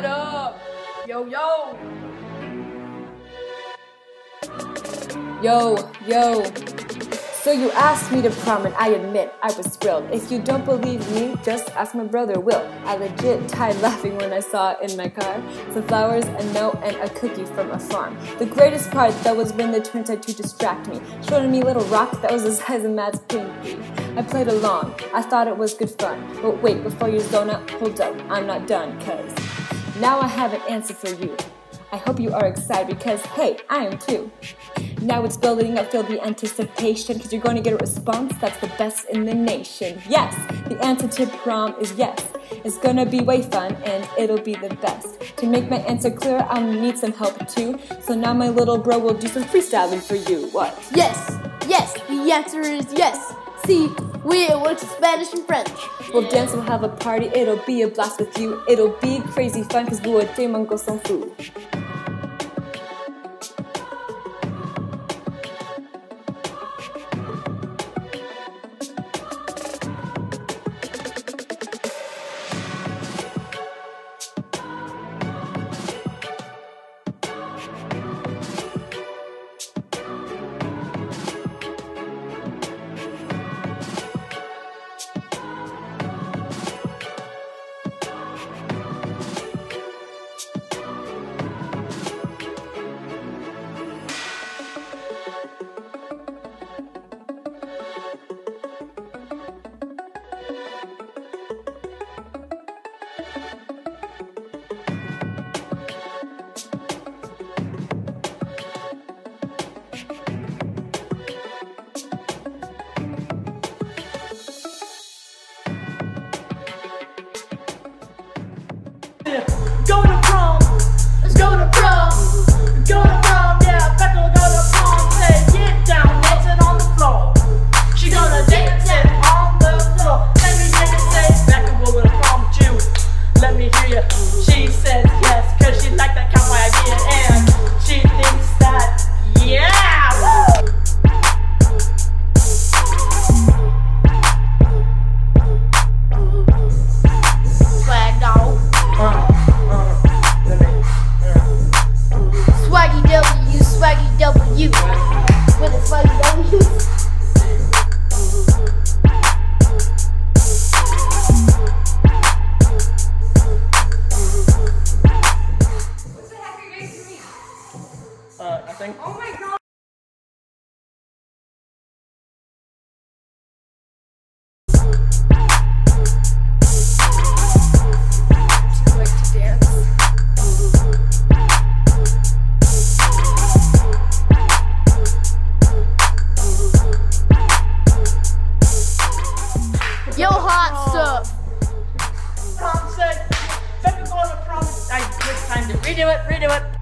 what up? Yo, yo. Yo, yo. So you asked me to prom and I admit I was thrilled. If you don't believe me, just ask my brother Will. I legit died laughing when I saw in my car. Some flowers, a note, and a cookie from a farm. The greatest part though was when they turned out to distract me. Showing me a little rock that was the size of Matt's pinky. I played along. I thought it was good fun. But wait, before you zone out, hold up. I'm not done, cause now I have an answer for you. I hope you are excited because, hey, I am too. Now it's building up, feel the anticipation because you're going to get a response that's the best in the nation. Yes, the answer to prom is yes. It's gonna be way fun and it'll be the best. To make my answer clear, I'll need some help too. So now my little bro will do some freestyling for you. What? Yes, yes, the answer is yes. See, we went to Spanish and French. We'll dance, we'll have a party, it'll be a blast with you. It'll be crazy fun because we'll day mango some food. Swaggy W. With a swaggy W. Uh, I think. Oh my god. Yo, hot stuff. Prom said, February promise. I, it's time to redo it, redo it.